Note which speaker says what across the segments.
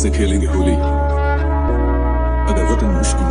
Speaker 1: से खेलेंगे होली। अगर वतन मुश्किल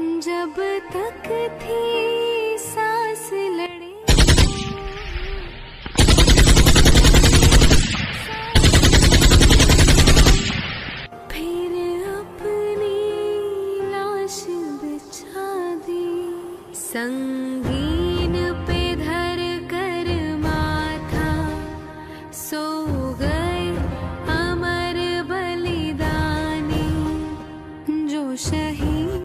Speaker 2: जब तक थी सांस लड़े। फिर अपनी लाश बिछा दी। संगीन पे धर कर माथा। सो